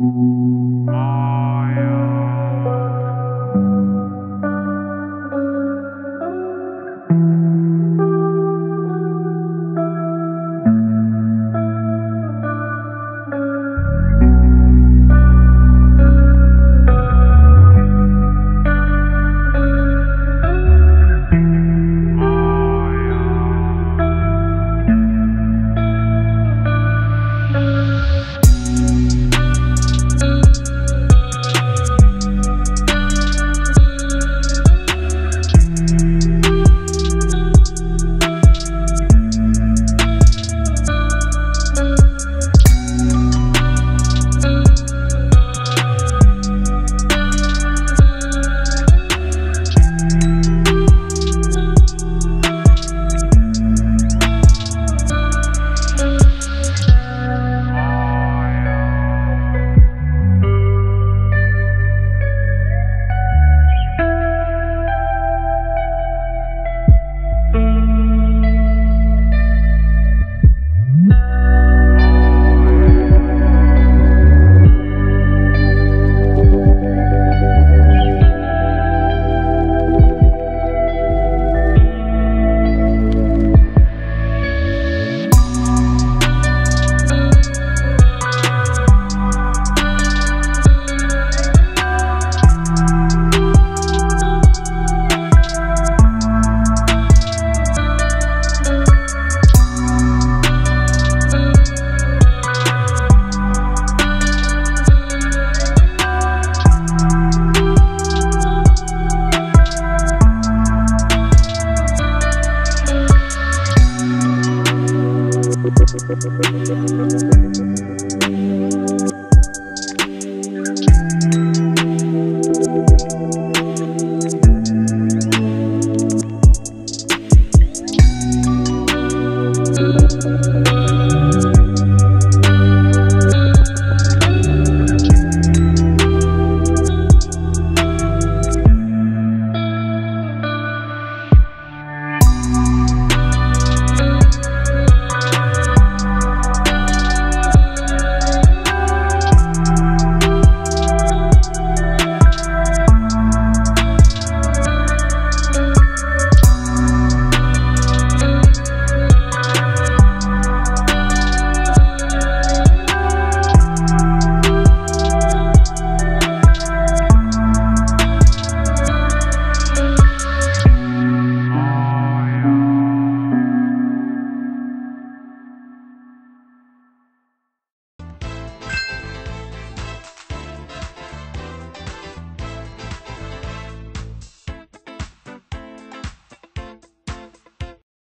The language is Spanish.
啊。